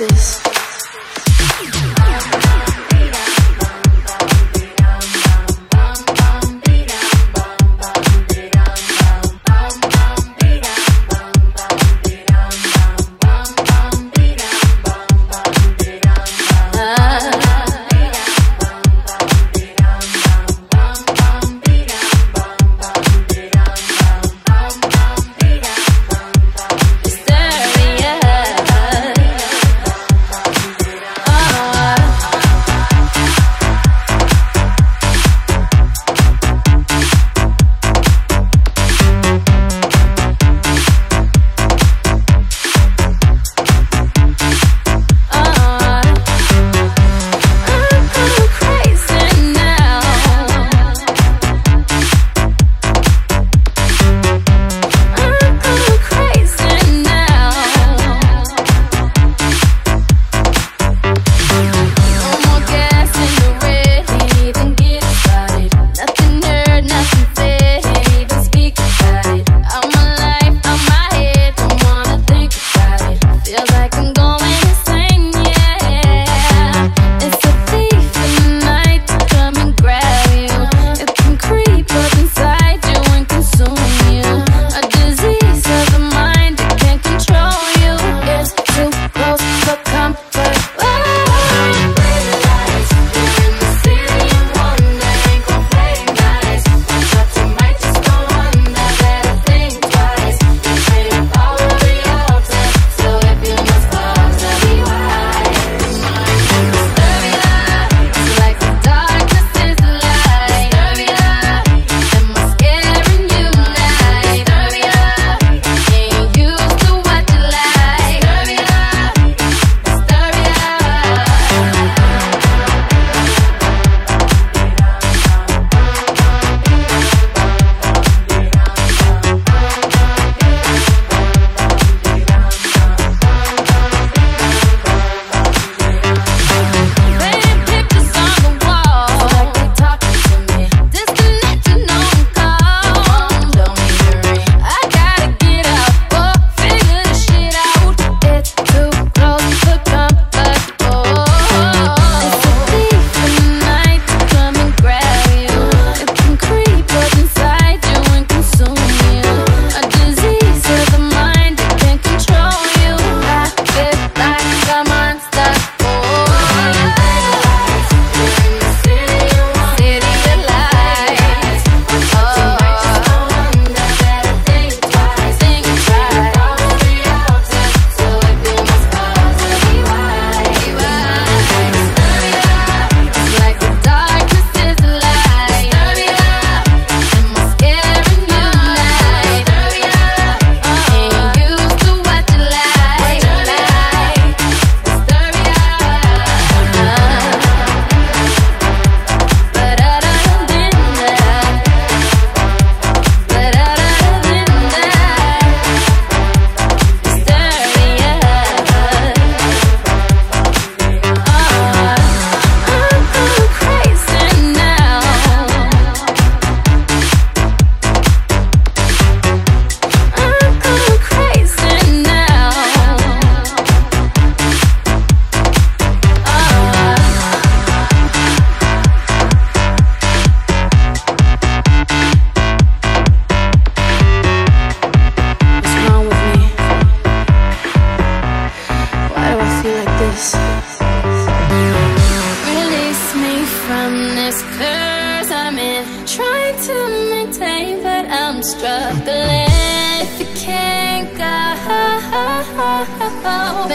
this?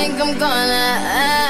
Think I'm gonna.